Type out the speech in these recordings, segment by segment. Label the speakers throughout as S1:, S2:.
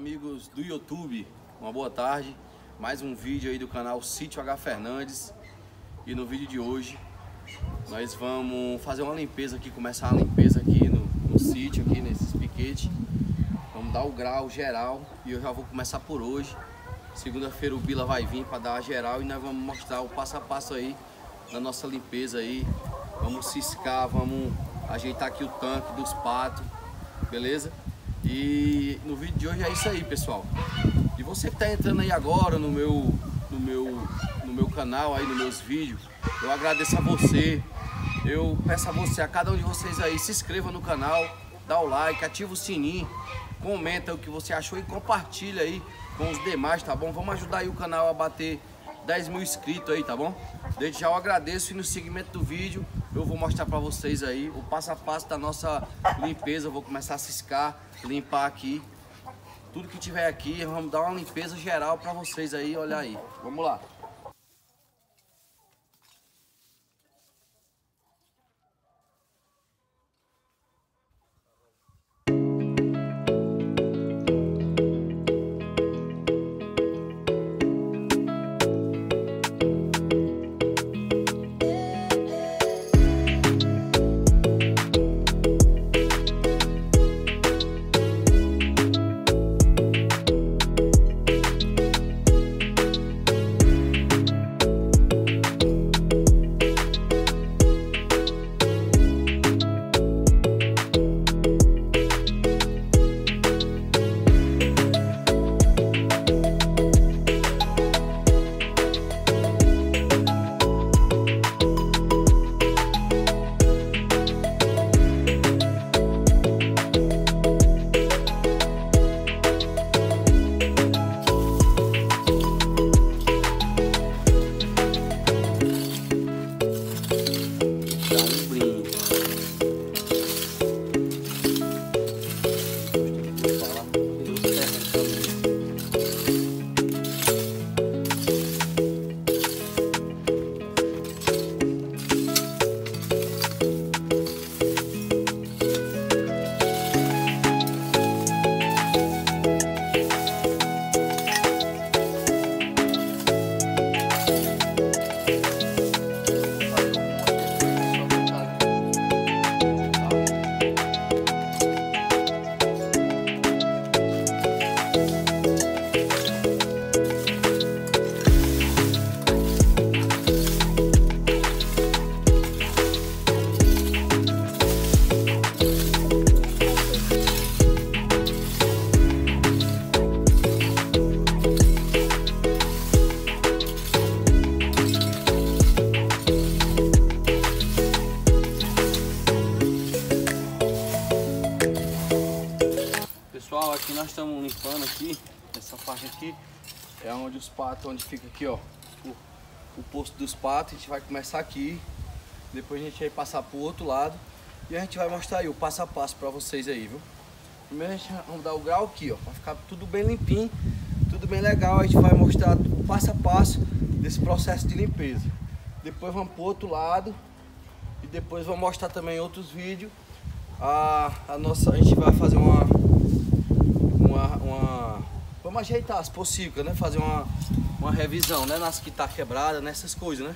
S1: amigos do YouTube, uma boa tarde. Mais um vídeo aí do canal Sítio H Fernandes. E no vídeo de hoje nós vamos fazer uma limpeza aqui, começar a limpeza aqui no, no sítio, aqui nesses piquetes. Vamos dar o grau geral e eu já vou começar por hoje. Segunda-feira o Bila vai vir para dar a geral e nós vamos mostrar o passo a passo aí da nossa limpeza aí. Vamos ciscar, vamos ajeitar aqui o tanque dos patos, beleza? E no vídeo de hoje é isso aí, pessoal. E você que está entrando aí agora no meu, no meu, no meu canal aí, nos meus vídeos, eu agradeço a você. Eu peço a você, a cada um de vocês aí, se inscreva no canal, dá o like, ativa o sininho, comenta o que você achou e compartilha aí com os demais, tá bom? Vamos ajudar aí o canal a bater 10 mil inscritos aí, tá bom? Desde já eu agradeço e no segmento do vídeo eu vou mostrar para vocês aí o passo a passo da nossa limpeza. Eu vou começar a ciscar, limpar aqui. Tudo que tiver aqui, vamos dar uma limpeza geral para vocês aí, olha aí. Vamos lá. Aqui nós estamos limpando aqui, essa parte aqui é onde os patos, onde fica aqui ó, o, o posto dos patos, a gente vai começar aqui, depois a gente vai passar pro outro lado e a gente vai mostrar aí o passo a passo para vocês aí, viu? Primeiro a gente vai dar o grau aqui ó, para ficar tudo bem limpinho, tudo bem legal, a gente vai mostrar o passo a passo desse processo de limpeza. Depois vamos pro outro lado e depois vou mostrar também outros vídeos. A, a nossa, a gente vai fazer uma uma, uma- vamos ajeitar as pocicas, né? Fazer uma, uma revisão, né? Nas que tá quebrada, nessas coisas, né?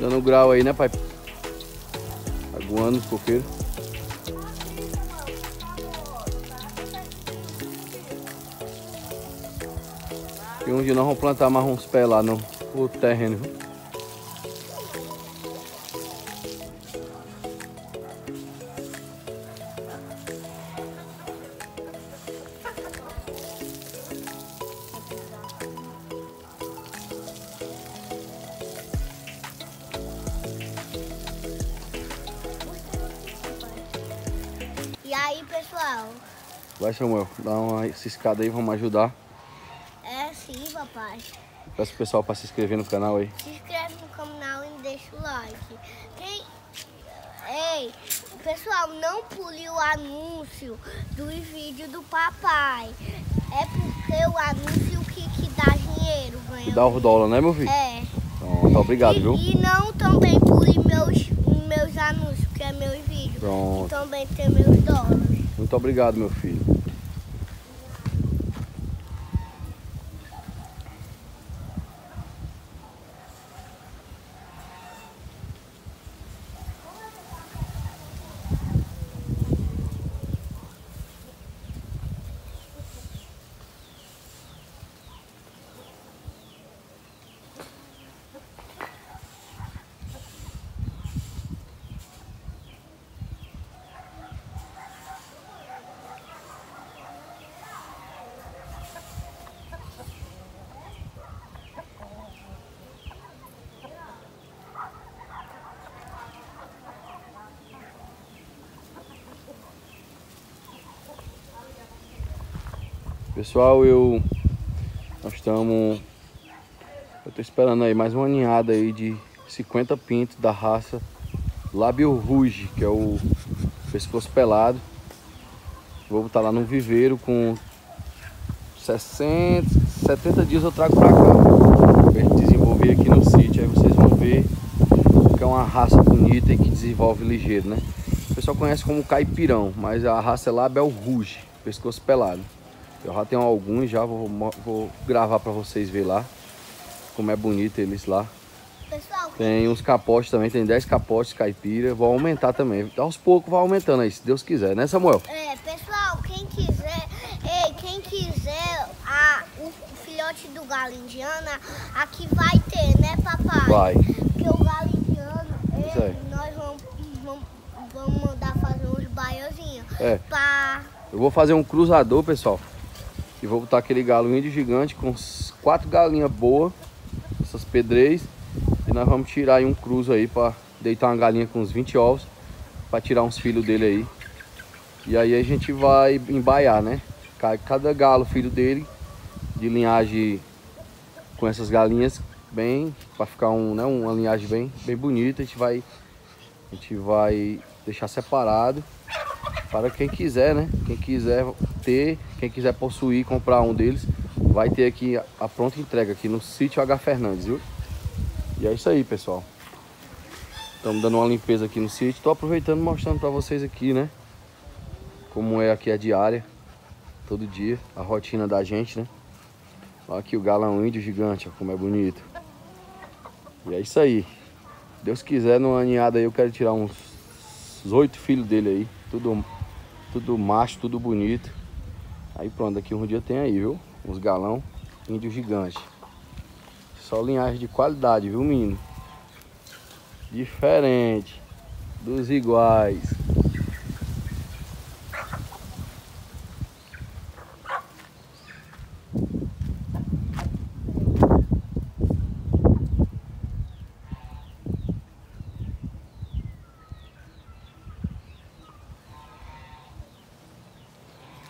S1: Dando grau aí, né, pai? Aguando os coqueiros. E dia nós vamos plantar mais uns pés lá no, no terreno, viu?
S2: Pessoal?
S1: Vai, Samuel, dá uma ciscada aí, vamos ajudar.
S2: É sim, papai.
S1: Peço pro pessoal para se inscrever no canal aí.
S2: Se inscreve no canal e deixa o like. Quem... Ei, pessoal, não pule o anúncio do vídeo do papai. É porque o anúncio que, que dá dinheiro, ganha.
S1: Que dá o dólar, né, meu filho?
S2: É.
S1: Pronto, obrigado,
S2: e,
S1: viu?
S2: E não também pule meus, meus anúncios, meus vídeos.
S1: Pronto.
S2: E também tem meus dólares.
S1: Muito obrigado, meu filho. Pessoal, eu nós estamos eu tô esperando aí mais uma ninhada aí de 50 pintos da raça Labio Rouge, que é o pescoço pelado. Vou botar lá no viveiro com 60, 70 dias eu trago pra cá. Pra gente desenvolver aqui no sítio, aí vocês vão ver que é uma raça bonita e que desenvolve ligeiro, né? O pessoal conhece como caipirão, mas a raça é Rouge, pescoço pelado. Eu já tenho alguns, já vou, vou gravar para vocês ver lá como é bonito eles lá.
S2: Pessoal,
S1: Tem uns capotes também, tem 10 capotes caipira, vou aumentar também. Aos poucos vai aumentando aí, se Deus quiser, né Samuel?
S2: É, pessoal, quem quiser, ei, quem quiser a, o filhote do galo indiana, aqui vai ter, né, papai?
S1: Vai.
S2: Porque o galo indiano, ele, nós vamos, vamos, vamos mandar fazer uns baiazinhos.
S1: É.
S2: Pra,
S1: Eu vou fazer um cruzador, pessoal. E vou botar aquele galo índio gigante com quatro galinhas boas, essas pedreiras. E nós vamos tirar aí um cruzo aí para deitar uma galinha com uns 20 ovos, para tirar uns filhos dele aí. E aí a gente vai embaiar, né? Ca- Cada galo, filho dele, de linhagem com essas galinhas, bem, para ficar um, né, uma linhagem bem, bem bonita. A gente vai, a gente vai deixar separado para quem quiser, né? Quem quiser ter, quem quiser possuir, comprar um deles, vai ter aqui a- pronta entrega aqui no sítio H Fernandes, viu? E é isso aí, pessoal. Estamos dando uma limpeza aqui no sítio. Estou aproveitando mostrando para vocês aqui, né? Como é aqui a diária, todo dia, a rotina da gente, né? Olha aqui o galão índio gigante, como é bonito. E é isso aí. Deus quiser, numa ninhada aí eu quero tirar uns oito filhos dele aí. Tudo, tudo macho, tudo bonito. Aí pronto, daqui um dia tem aí, viu? Uns galão índio gigante. Só linhagem de qualidade, viu, menino? Diferente dos iguais.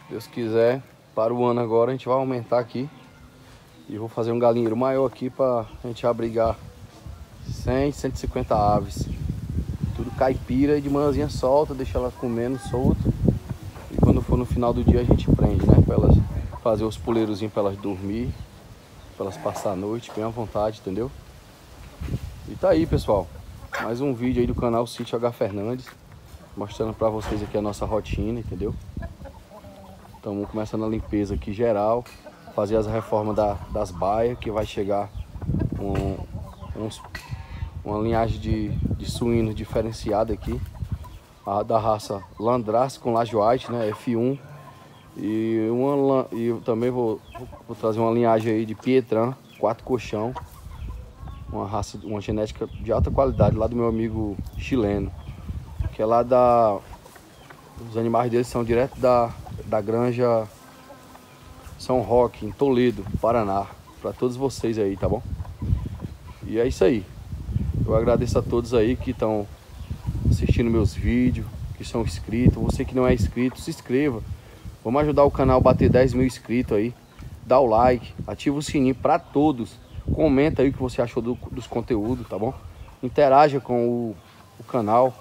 S1: Deus quiser, para o ano agora a gente vai aumentar aqui. E vou fazer um galinheiro maior aqui para a gente abrigar 100, 150 aves. Tudo caipira e de manhãzinha solta, deixa elas comendo solto. E quando for no final do dia a gente prende, né? Para elas fazer os puleirozinhos para elas dormir, para elas passar a noite bem à vontade, entendeu? E tá aí, pessoal. Mais um vídeo aí do canal Sítio H Fernandes. Mostrando para vocês aqui a nossa rotina, entendeu? Estamos começando a limpeza aqui geral, fazer as reformas da- das baias, que vai chegar um, uns, uma linhagem de, de suíno diferenciada aqui. A, da raça Landras com Laje White, né? F1. E, uma, e também vou, vou trazer uma linhagem aí de Pietran, quatro colchão. Uma raça, uma genética de alta qualidade lá do meu amigo chileno. Que é lá da. Os animais deles são direto da, da granja São Roque, em Toledo, Paraná. Para todos vocês aí, tá bom? E é isso aí. Eu agradeço a todos aí que estão assistindo meus vídeos, que são inscritos. Você que não é inscrito, se inscreva. Vamos ajudar o canal a bater 10 mil inscritos aí. Dá o like, ativa o sininho para todos. Comenta aí o que você achou do, dos conteúdos, tá bom? Interaja com o, o canal.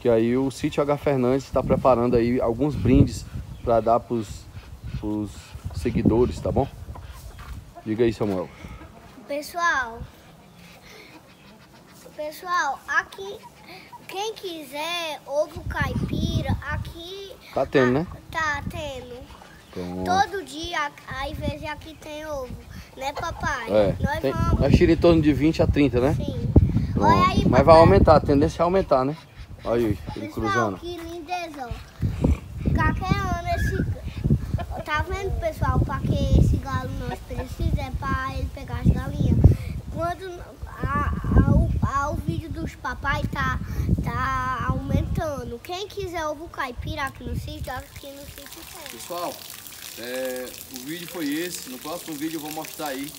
S1: Que aí o Sítio H Fernandes está preparando aí alguns brindes para dar para os seguidores, tá bom? Diga aí, Samuel.
S2: Pessoal, pessoal, aqui, quem quiser ovo caipira, aqui...
S1: Tá tendo, né?
S2: Tá tendo.
S1: Então,
S2: Todo dia, às vezes aqui tem ovo, né papai?
S1: é,
S2: Nós
S1: tem,
S2: vamos...
S1: nós tira em torno de 20 a 30, né?
S2: Sim. Olha aí,
S1: Mas
S2: papai.
S1: vai aumentar, a tendência é aumentar, né? Olha aí, ele
S2: Pessoal,
S1: cruzando.
S2: que lindeza, ó. Qualquer ano. Tá vendo, pessoal, para que esse galo nós precisa é para ele pegar as galinhas. Quando a, a, o, a- o vídeo dos papai tá, tá aumentando. Quem quiser ovo caipira aqui no sítio, aqui no sítio tem.
S1: Pessoal, é, o vídeo foi esse. No próximo vídeo eu vou mostrar aí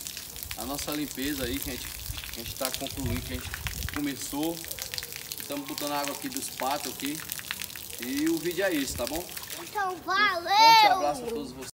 S1: a nossa limpeza aí que a gente, que a gente tá concluindo, que a gente começou. Estamos botando água aqui dos patos aqui. E o vídeo é esse, tá bom?
S2: Então,
S1: Forte abraço a
S2: valeu!
S1: todos vocês.